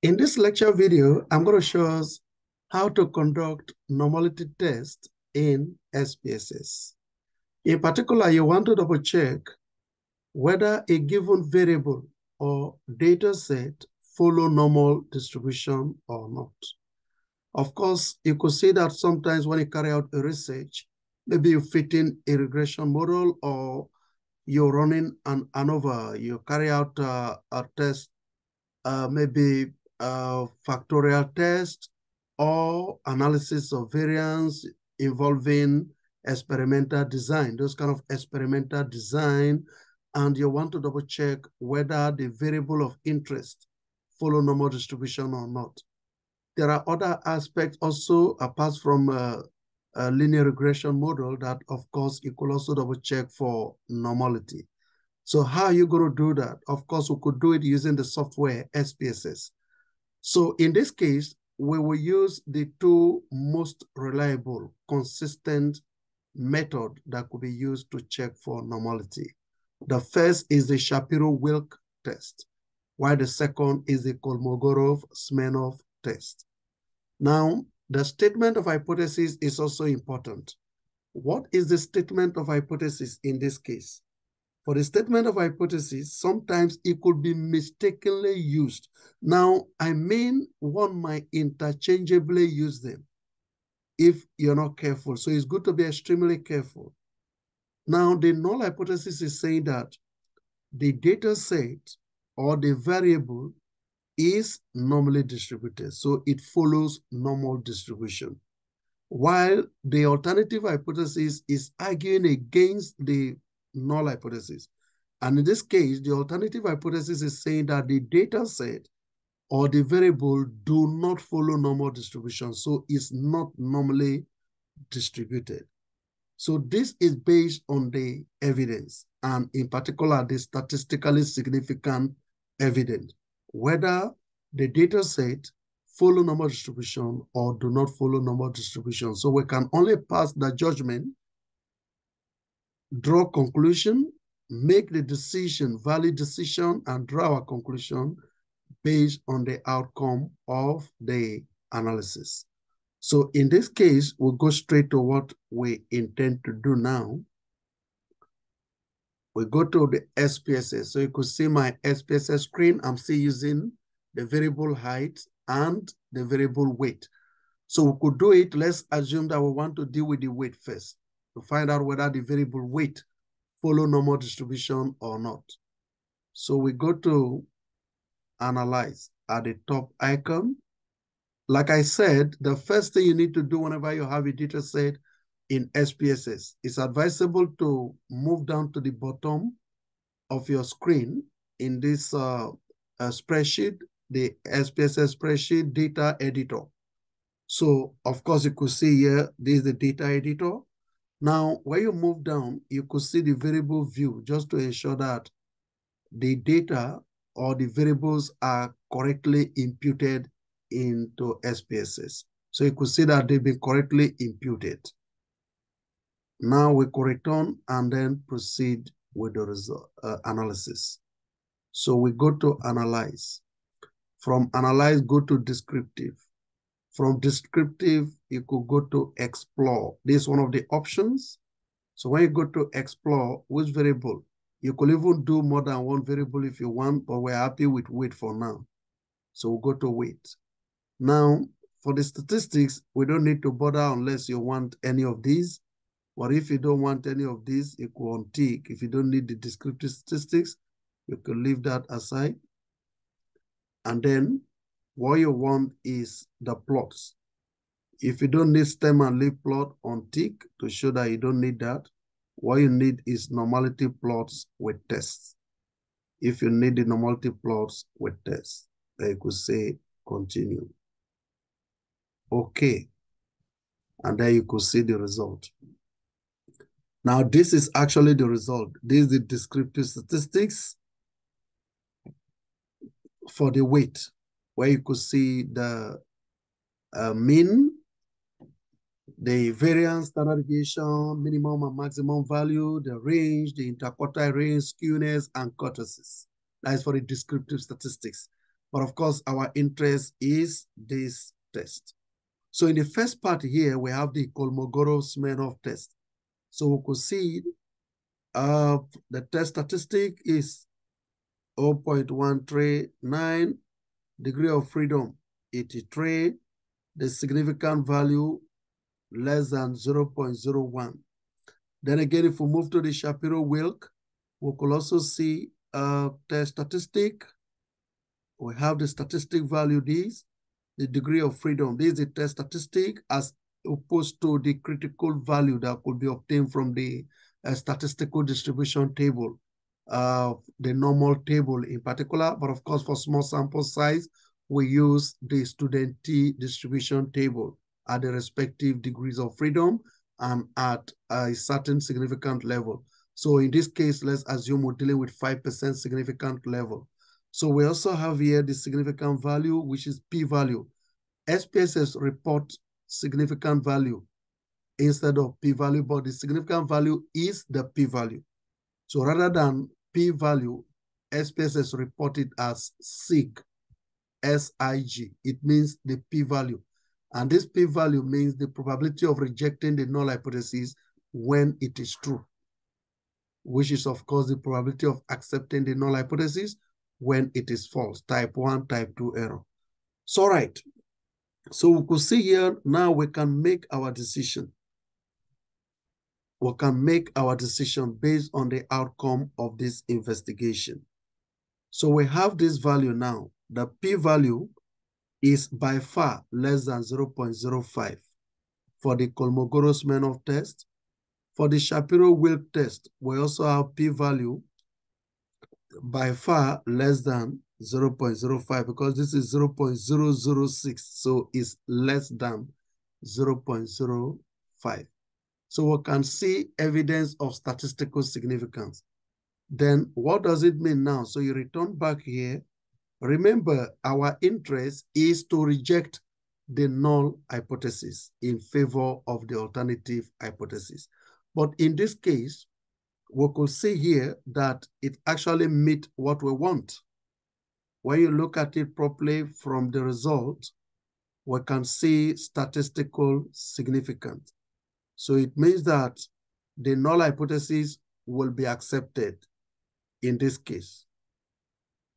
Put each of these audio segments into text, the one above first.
In this lecture video, I'm going to show us how to conduct normality test in SPSS. In particular, you want to double check whether a given variable or data set follow normal distribution or not. Of course, you could see that sometimes when you carry out a research, maybe you fit in a regression model or you're running an ANOVA, you carry out uh, a test, uh, maybe a factorial test or analysis of variance involving experimental design, those kind of experimental design, and you want to double check whether the variable of interest follow normal distribution or not. There are other aspects also apart from uh, a linear regression model that of course you could also double check for normality. So how are you going to do that? Of course, we could do it using the software SPSS. So in this case, we will use the two most reliable, consistent method that could be used to check for normality. The first is the Shapiro-Wilk test, while the second is the Kolmogorov-Smirnov test. Now, the statement of hypothesis is also important. What is the statement of hypothesis in this case? For the statement of hypothesis, sometimes it could be mistakenly used. Now, I mean one might interchangeably use them if you're not careful. So it's good to be extremely careful. Now, the null hypothesis is saying that the data set or the variable is normally distributed. So it follows normal distribution. While the alternative hypothesis is arguing against the null hypothesis. And in this case, the alternative hypothesis is saying that the data set or the variable do not follow normal distribution. So it's not normally distributed. So this is based on the evidence and in particular, the statistically significant evidence whether the data set follow normal distribution or do not follow normal distribution. So we can only pass the judgment, draw conclusion, make the decision, valid decision, and draw a conclusion based on the outcome of the analysis. So in this case, we'll go straight to what we intend to do now we go to the SPSS. So you could see my SPSS screen. I'm still using the variable height and the variable weight. So we could do it. Let's assume that we want to deal with the weight first to find out whether the variable weight follow normal distribution or not. So we go to analyze at the top icon. Like I said, the first thing you need to do whenever you have a data set in SPSS. It's advisable to move down to the bottom of your screen in this uh, uh, spreadsheet, the SPSS spreadsheet data editor. So of course you could see here, this is the data editor. Now, when you move down, you could see the variable view just to ensure that the data or the variables are correctly imputed into SPSS. So you could see that they've been correctly imputed. Now we could return and then proceed with the result uh, analysis. So we go to analyze. From analyze, go to descriptive. From descriptive, you could go to explore. This is one of the options. So when you go to explore, which variable? You could even do more than one variable if you want, but we're happy with weight for now. So we'll go to weight. Now, for the statistics, we don't need to bother unless you want any of these. But if you don't want any of these, you could untick. If you don't need the descriptive statistics, you can leave that aside. And then what you want is the plots. If you don't need stem and leaf plot, untick to show that you don't need that. What you need is normality plots with tests. If you need the normality plots with tests, then you could say continue. Okay. And then you could see the result. Now, this is actually the result. This is the descriptive statistics for the weight, where you could see the uh, mean, the variance, standard deviation, minimum and maximum value, the range, the interquartile range, skewness, and kurtosis. That is for the descriptive statistics. But of course, our interest is this test. So in the first part here, we have the Kolmogorov-Smirnov test. So we could see uh, the test statistic is 0.139, degree of freedom 83, the significant value less than 0.01. Then again, if we move to the Shapiro-Wilk, we could also see uh, the statistic. We have the statistic value, this, the degree of freedom. This is the test statistic as opposed to the critical value that could be obtained from the uh, statistical distribution table, uh, the normal table in particular. But of course, for small sample size, we use the student T distribution table at the respective degrees of freedom and at a certain significant level. So in this case, let's assume we're dealing with 5% significant level. So we also have here the significant value, which is p-value. SPSS report significant value instead of p-value, but the significant value is the p-value. So rather than p-value, SPSS reported as SIG, S-I-G. It means the p-value. And this p-value means the probability of rejecting the null hypothesis when it is true, which is, of course, the probability of accepting the null hypothesis when it is false, type 1, type 2 error. So, right. So we could see here, now we can make our decision. We can make our decision based on the outcome of this investigation. So we have this value now. The p-value is by far less than 0.05 for the Kolmogorov-Smirnov test. For the Shapiro-Wilk test, we also have p-value by far less than 0.05 because this is 0.006, so it's less than 0.05. So we can see evidence of statistical significance. Then what does it mean now? So you return back here Remember, our interest is to reject the null hypothesis in favor of the alternative hypothesis. But in this case, we could see here that it actually meet what we want. When you look at it properly from the result, we can see statistical significance. So it means that the null hypothesis will be accepted in this case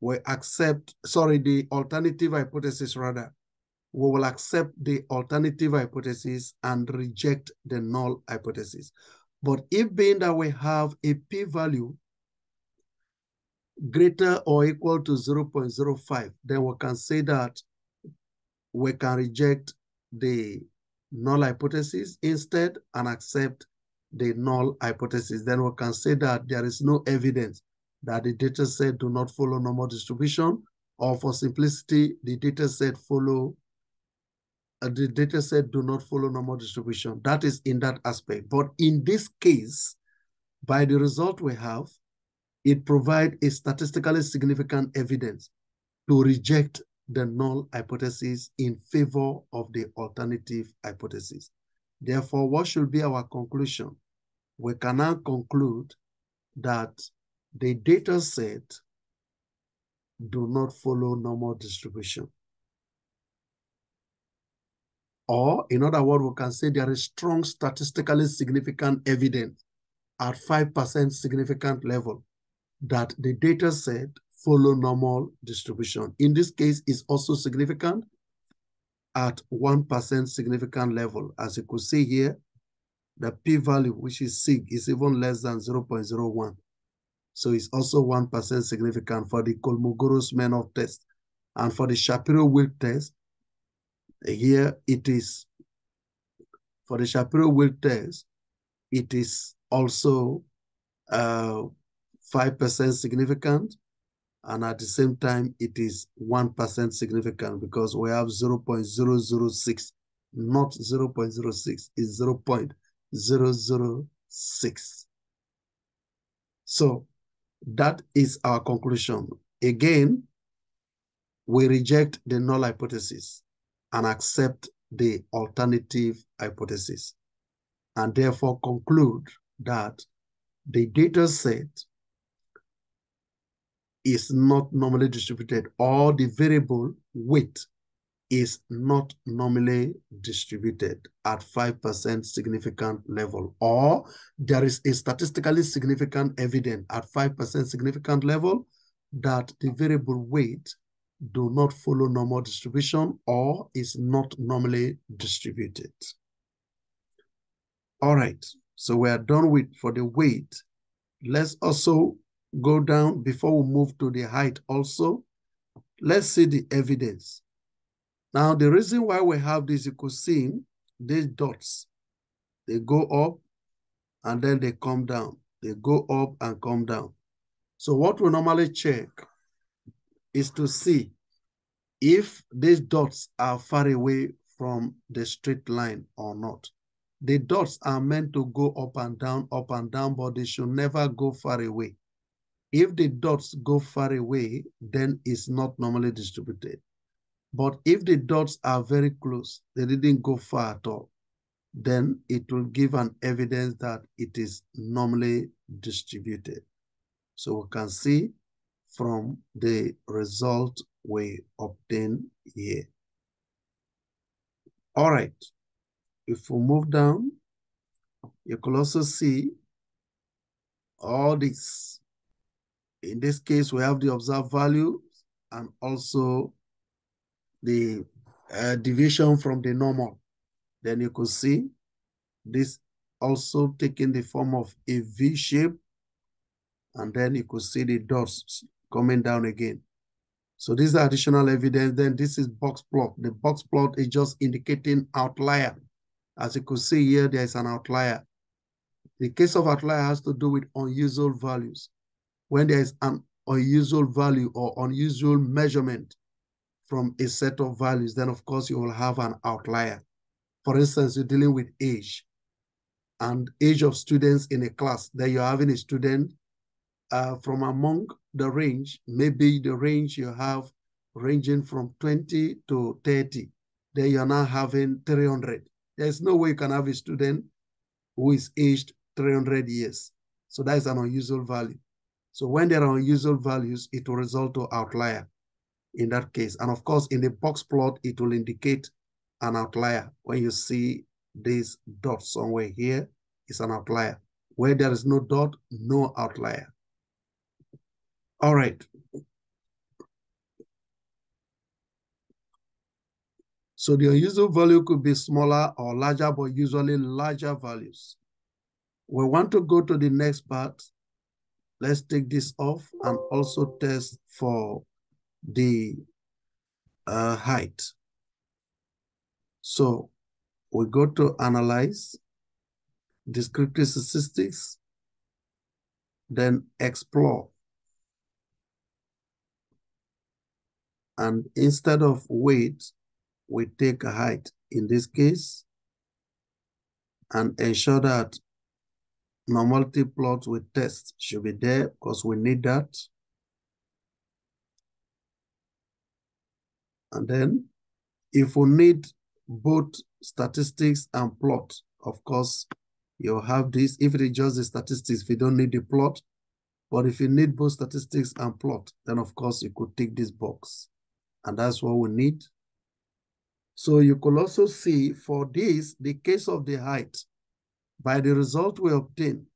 we accept, sorry, the alternative hypothesis rather, we will accept the alternative hypothesis and reject the null hypothesis. But if being that we have a p-value greater or equal to 0.05, then we can say that we can reject the null hypothesis instead and accept the null hypothesis. Then we can say that there is no evidence that the data set do not follow normal distribution, or for simplicity, the data set follow uh, the data set do not follow normal distribution. That is in that aspect. But in this case, by the result we have, it provides a statistically significant evidence to reject the null hypothesis in favor of the alternative hypothesis. Therefore, what should be our conclusion? We can now conclude that the data set do not follow normal distribution. Or in other words, we can say there is strong statistically significant evidence at 5% significant level that the data set follow normal distribution. In this case, is also significant at 1% significant level. As you could see here, the p-value, which is SIG, is even less than 0.01. So it's also 1% significant for the Kolmogorov-Smirnov test. And for the Shapiro-Wilk test, here it is, for the Shapiro-Wilk test, it is also 5% uh, significant. And at the same time, it is 1% significant because we have 0.006, not 0.06, is 0.006. So that is our conclusion. Again, we reject the null hypothesis and accept the alternative hypothesis, and therefore conclude that the data set is not normally distributed or the variable weight is not normally distributed at 5% significant level, or there is a statistically significant evidence at 5% significant level that the variable weight do not follow normal distribution or is not normally distributed. All right, so we are done with for the weight. Let's also go down before we move to the height also. Let's see the evidence. Now, the reason why we have this, you could see these dots, they go up and then they come down. They go up and come down. So what we normally check is to see if these dots are far away from the straight line or not. The dots are meant to go up and down, up and down, but they should never go far away. If the dots go far away, then it's not normally distributed. But if the dots are very close, they didn't go far at all, then it will give an evidence that it is normally distributed. So we can see from the result we obtain here. All right, if we move down, you can also see all this. In this case, we have the observed value and also the uh, deviation from the normal. Then you could see this also taking the form of a V shape. And then you could see the dots coming down again. So this is additional evidence. Then this is box plot. The box plot is just indicating outlier. As you could see here, there is an outlier. The case of outlier has to do with unusual values. When there is an unusual value or unusual measurement, from a set of values, then of course you will have an outlier. For instance, you're dealing with age and age of students in a class. Then you're having a student uh, from among the range, maybe the range you have ranging from 20 to 30. Then you're now having 300. There's no way you can have a student who is aged 300 years. So that is an unusual value. So when there are unusual values, it will result to outlier in that case. And of course, in the box plot, it will indicate an outlier. When you see this dot somewhere here, it's an outlier. Where there is no dot, no outlier. All right. So the unusual value could be smaller or larger, but usually larger values. We want to go to the next part. Let's take this off and also test for the uh, height. So we go to analyze descriptive statistics, then explore. And instead of weight, we take a height in this case and ensure that normality plots with test should be there because we need that. And then if we need both statistics and plot, of course, you have this. If it is just the statistics, if you don't need the plot, but if you need both statistics and plot, then of course you could tick this box. And that's what we need. So you could also see for this, the case of the height, by the result we obtain.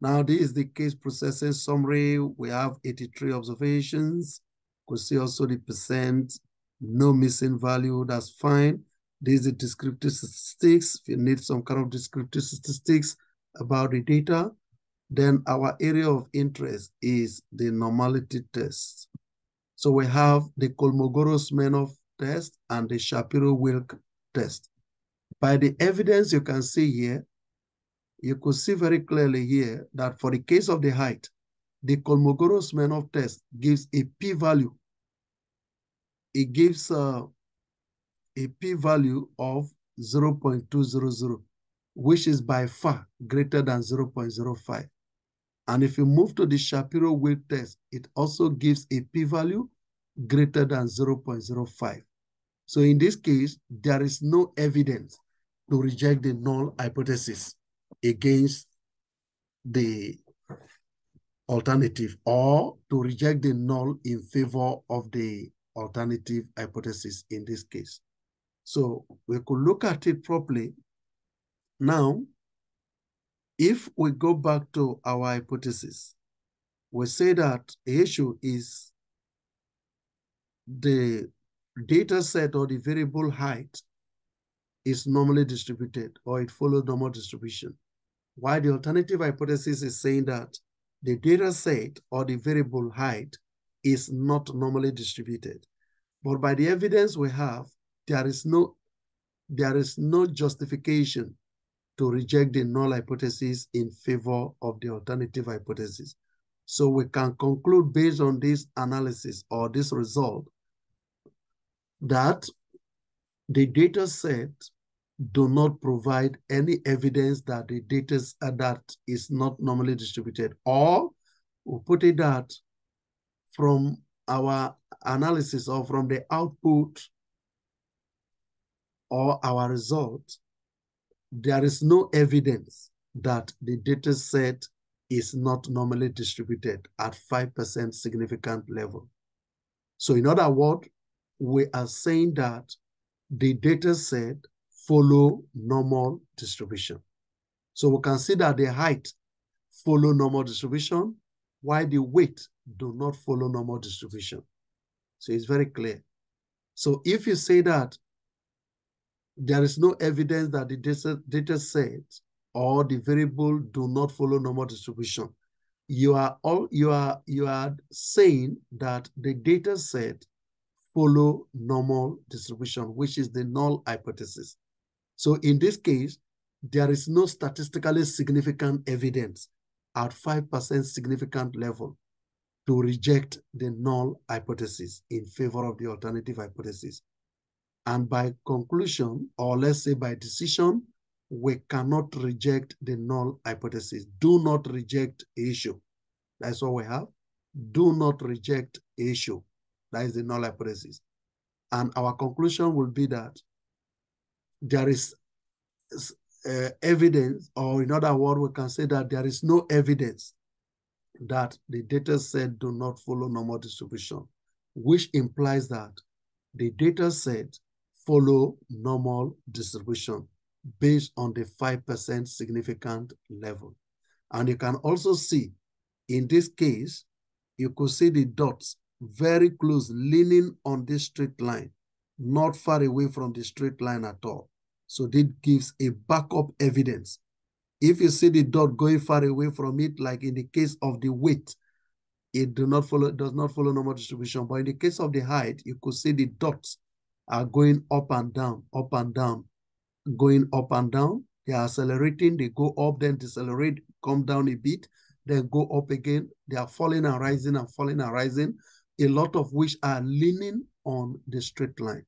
Now this is the case processing summary. We have 83 observations, could see also the percent, no missing value, that's fine. This is the descriptive statistics. If you need some kind of descriptive statistics about the data, then our area of interest is the normality test. So we have the Kolmogorov-Smirnov test and the Shapiro-Wilk test. By the evidence you can see here, you could see very clearly here that for the case of the height, the Kolmogorov-Smirnov test gives a p-value. It gives uh, a p-value of 0.200, which is by far greater than 0.05. And if you move to the Shapiro-Wilk test, it also gives a p-value greater than 0.05. So in this case, there is no evidence to reject the null hypothesis against the alternative or to reject the null in favor of the alternative hypothesis in this case. So we could look at it properly. Now, if we go back to our hypothesis, we say that the issue is the data set or the variable height is normally distributed or it follows normal distribution. While the alternative hypothesis is saying that the data set or the variable height is not normally distributed. But by the evidence we have, there is no, there is no justification to reject the null hypothesis in favor of the alternative hypothesis. So we can conclude based on this analysis or this result that the data set do not provide any evidence that the data that is not normally distributed. Or we put it that from our analysis or from the output or our result, there is no evidence that the data set is not normally distributed at 5% significant level. So in other words, we are saying that the data set follow normal distribution. So we can see that the height follow normal distribution, while the weight do not follow normal distribution. So it's very clear. So if you say that there is no evidence that the data, set or the variable do not follow normal distribution, you are all you are you are saying that the data set follow normal distribution, which is the null hypothesis. So in this case, there is no statistically significant evidence at 5% significant level to reject the null hypothesis in favor of the alternative hypothesis. And by conclusion, or let's say by decision, we cannot reject the null hypothesis. Do not reject issue. That's what we have. Do not reject issue. That is the null hypothesis. And our conclusion will be that there is uh, evidence, or in other words, we can say that there is no evidence that the data set do not follow normal distribution, which implies that the data set follow normal distribution based on the 5% significant level. And you can also see, in this case, you could see the dots very close, leaning on this straight line, not far away from the straight line at all. So this gives a backup evidence. If you see the dot going far away from it, like in the case of the weight, it do not follow, does not follow normal distribution. But in the case of the height, you could see the dots are going up and down, up and down, going up and down. They are accelerating, they go up, then decelerate, come down a bit, then go up again. They are falling and rising and falling and rising, a lot of which are leaning on the straight line.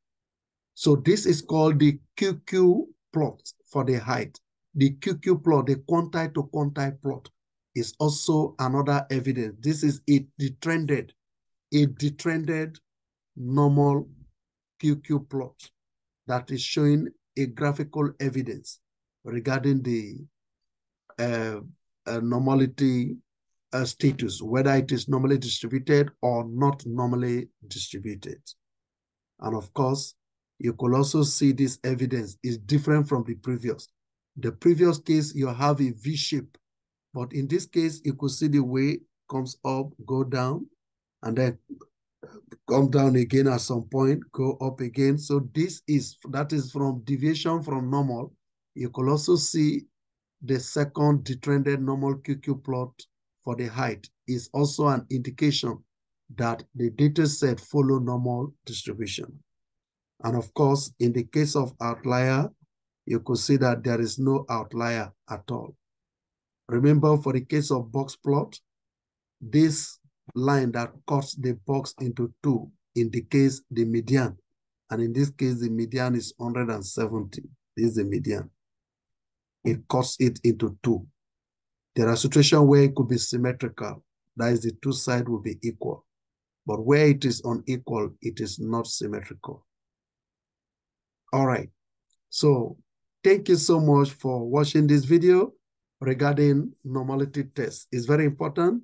So this is called the QQ plot for the height. The QQ plot, the quantile to quantile plot, is also another evidence. This is a detrended, a detrended normal QQ plot that is showing a graphical evidence regarding the uh, uh, normality uh, status, whether it is normally distributed or not normally distributed. And of course, you could also see this evidence is different from the previous. The previous case, you have a V shape, but in this case, you could see the way comes up, go down, and then come down again at some point, go up again. So this is, that is from deviation from normal. You could also see the second detrended normal QQ plot for the height is also an indication that the data set follow normal distribution. And of course, in the case of outlier, you could see that there is no outlier at all. Remember, for the case of box plot, this line that cuts the box into two indicates the median. And in this case, the median is 170. This is the median. It cuts it into two. There are situations where it could be symmetrical. That is, the two sides will be equal. But where it is unequal, it is not symmetrical. All right. So thank you so much for watching this video regarding normality test. It's very important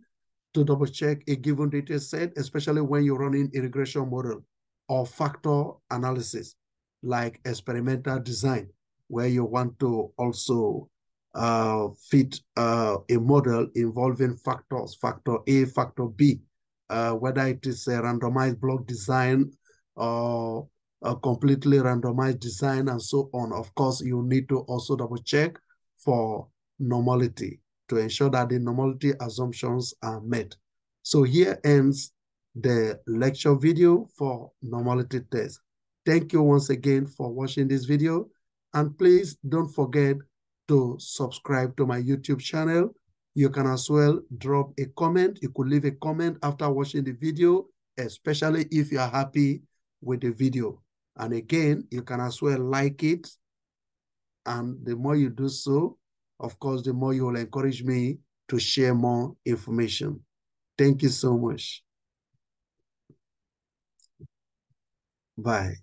to double check a given data set, especially when you're running a regression model or factor analysis, like experimental design, where you want to also uh, fit uh, a model involving factors, factor A, factor B, uh, whether it is a randomized block design or a completely randomized design and so on. Of course, you need to also double check for normality to ensure that the normality assumptions are met. So here ends the lecture video for normality test. Thank you once again for watching this video. And please don't forget to subscribe to my YouTube channel. You can as well drop a comment. You could leave a comment after watching the video, especially if you are happy with the video. And again, you can as well like it. And the more you do so, of course, the more you will encourage me to share more information. Thank you so much. Bye.